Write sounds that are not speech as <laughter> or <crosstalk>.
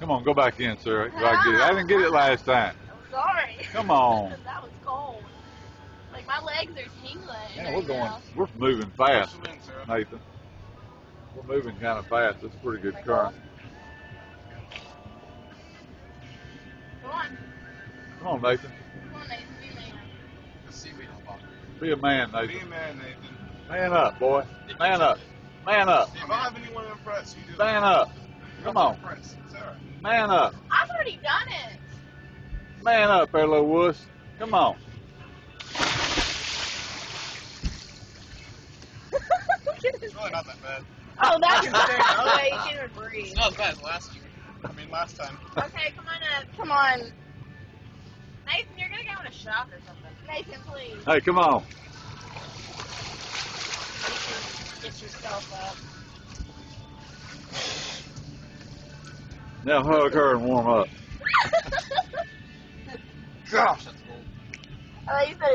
Come on, go back in, sir. If I, get it. I didn't get it last time. I'm sorry. Come on. <laughs> that was cold. Like my legs are tingling. Man, we're going. now. We're moving fast, Push him in, Sarah. Nathan. We're moving kind of fast. It's a pretty good current. Come on. Come on, Nathan. Come on, Nathan. Be man. The seaweed on bottom. Be a man, Be a man, Nathan. Man up, boy. Man up. Man up. If I have anyone to impress, you do. Man up. Come on. Impress. Man up. I've already done it. Man up there, little wuss. Come on. Look at his It's really not that bad. Oh, that's good. <laughs> Okay, you can't even breathe. It's not as bad as last year. I mean, last time. Okay, come on up. Come on. Nathan, you're gonna go in a shock or something. Nathan, please. Hey, come on. Get yourself up. Now hug her and warm up. <laughs> Gosh, that's cold. I thought you said